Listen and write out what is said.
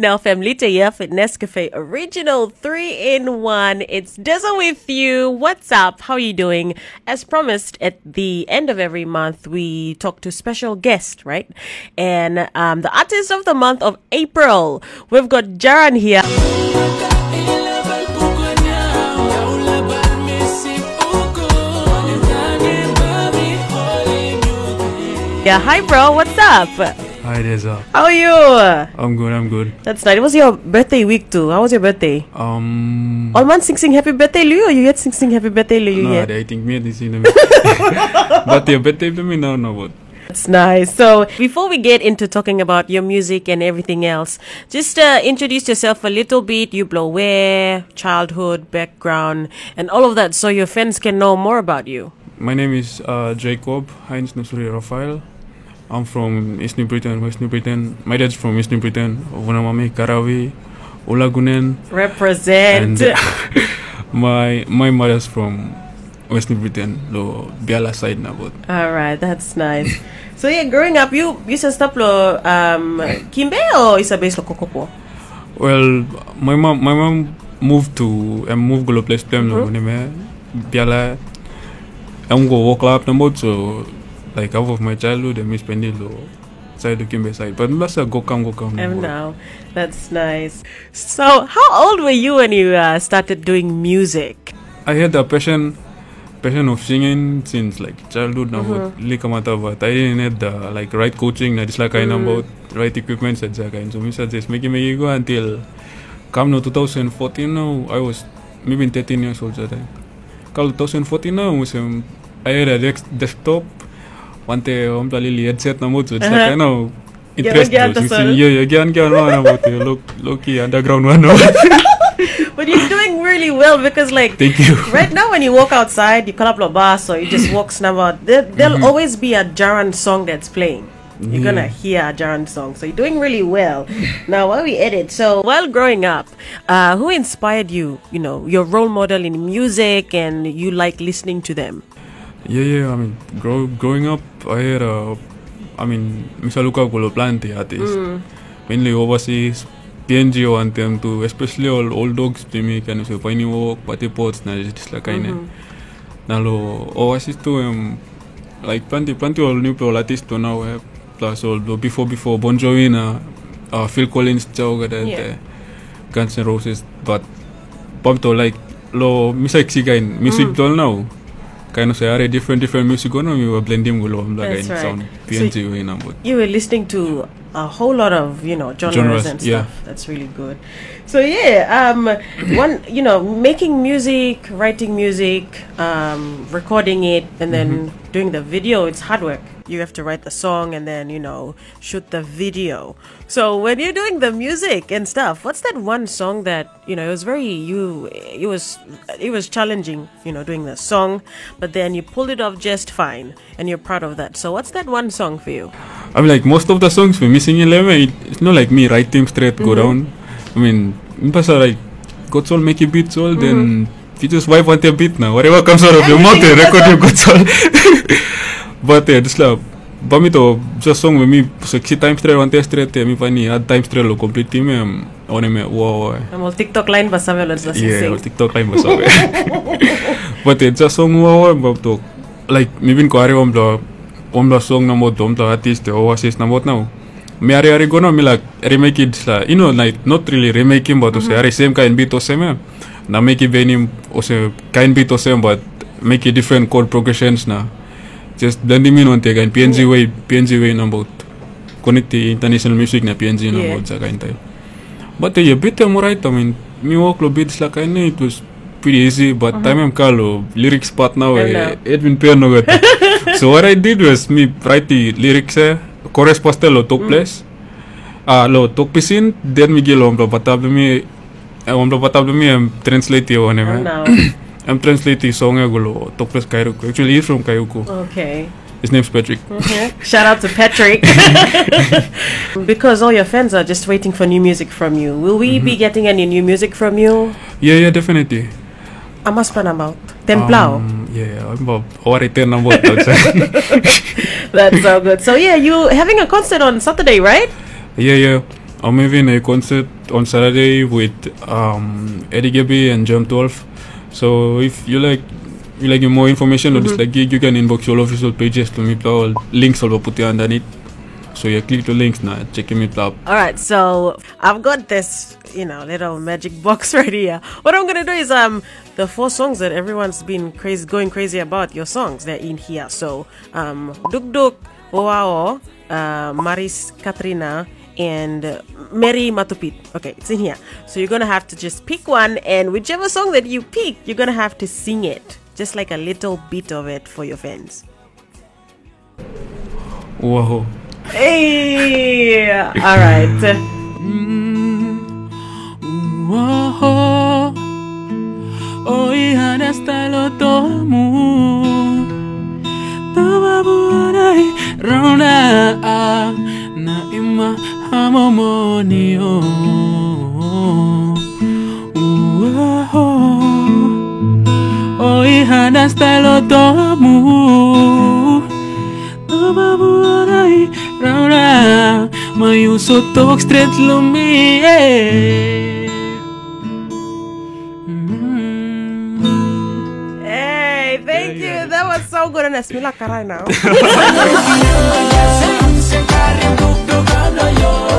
Now, Femlita here, Fitness Cafe Original 3 in 1. It's Dizzle with you. What's up? How are you doing? As promised, at the end of every month, we talk to special guests, right? And um, the artist of the month of April, we've got Jarahn here. Yeah, hi, bro. What's up? Hi, Deza. How are you? I'm good. I'm good. That's nice. It was your birthday week too. How was your birthday? Um. All man sing sing happy birthday Lou or you yet sing sing happy birthday Lou No, yet? I think me this in But your birthday to me now, no, but That's nice. So before we get into talking about your music and everything else, just uh, introduce yourself a little bit. You blow where, childhood, background, and all of that, so your fans can know more about you. my name is uh, Jacob Heinz Nusri Raphael. I'm from East New Britain, West New Britain. My dad's from East New Britain. Vunamami, Karawi, Ulagunen, Represent. and my my mother's from West New Britain, lo Biala side na but all right, that's nice. So yeah, growing up, you you sa stop lo um Kimbe or isa base lo Kokopo? Well, my mom, my mom moved to, um, moved go place plan lo ne me, biala, I'm go walk up na so, like half of my childhood, I spend it lo, side to Kimbe side. But mbasa go come go come. And now, that's nice. So, how old were you when you uh, started doing music? I had a passion, passion of singing since like childhood lika mata but I didn't have the like right coaching na disla kain Mm. about right equipment. So misa just make make go until come no 2014 now I was maybe 13 years old that time. Kalau 2014 now um, I had a dex- desktop wante om lili headset na mo so it's like Uh-huh. I know interest gian bro. to So, sol. yeah, yeah, gian gian mo na low low key underground one. no. But you're doing really well because, like, Thank you. right now when you walk outside, you call up a bus or you just walk snap there, there'll always be a Jarahn song that's playing. You're gonna hear a Jarahn song, so you're doing really well. now, while we edit, so while growing up, uh, who inspired you? You know, your role model in music, and you like listening to them. Yeah, yeah. I mean, grow, growing up, I had a, I mean, misaluka ko plante artist. Mainly overseas, PNG o anthem to, especially all old dogs to me kan so paini walk, pati pots na just like kaine. Nalo overseas to um, like plenty plenty all new people artists to now eh, plus all before before Bon Jovi na uh, Phil Collins chow kada Yeah. Guns N' Roses but pop to like lo music si kain music tol now kind of say are different different music ono we were blending am That's kain right. sound So PNG way na but you were listening to a whole lot of you know genres, Genres, and yeah. stuff that's really good so yeah um one you know making music writing music um recording it and then Mm-hmm. doing the video it's hard work. You have to write the song and then you know shoot the video. So when you're doing the music and stuff what's that one song that you know it was very you it was it was challenging you know doing the song but then you pulled it off just fine and you're proud of that. So what's that one song for you? I mean like most of the songs we missing it, it's not like me writing straight go down I mean impasa like got soul make a beat soul then if you just wipe on the beat now whatever comes out of your mouth you record your good soul but yeah just like Bami to just song with me so sexy time straight one test straight yeah, mi pani add time straight lo complete team um one me wow I'm all TikTok line basta mo lang sa yeah sing. or TikTok line basta but it's just song wow wow to like mi bin ko ari om lo om lo song na mo dom to artist o oasis na mo now mi ari ari gono mi like remake it la you know like not really remaking but to say ari same kind beat o same na make it venim say kind beat same but make it different chord progressions na just blending in on kind PNG way PNG way na about connect the international music na PNG na Yeah. about sa kind tayo But uh, yeah, bit mo right. I mean, me walk lo beats like I know it was pretty easy. But time I'm kalo lyrics part now eh. Edwin Piano got. so what I did was me write the lyrics eh, chorus pastel lo talk place. Ah, lo talk pisin. Then me gilo lo batab mi. Eh, om lo batab mi am translate yo ne me. now, I'm translating song eh gulo place Kairuku. Actually he's from Kairuku. okay. His name's Patrick. Shout out to Patrick. because all your fans are just waiting for new music from you. Will we be getting any new music from you? Yeah, yeah, definitely. Amas pa Templao. Um, yeah, I'm about about that. That's so good. So yeah, you having a concert on Saturday, right? Yeah, yeah. I'm having a concert on Saturday with um, Eddie Gabby and Germ 12. So if you like you like more information or this like gig, you can inbox your official pages to me. All links will be put underneath. So you click the links now, check me up. All right, so I've got this, you know, little magic box right here. What I'm gonna do is um the four songs that everyone's been crazy going crazy about your songs, they're in here. So um Duk Duk, Oao, uh, Maris Katrina, and uh, Mary Matupit. Okay, it's in here. So you're gonna have to just pick one, and whichever song that you pick, you're gonna have to sing it, just like a little bit of it for your fans. Wow. Hey, all right. hasta el otomu Tawabuarai rona naima hamomonio Hoy hasta el otomu Tawabuarai rona Мою соток so good. And Esmila Karai now. Sen kari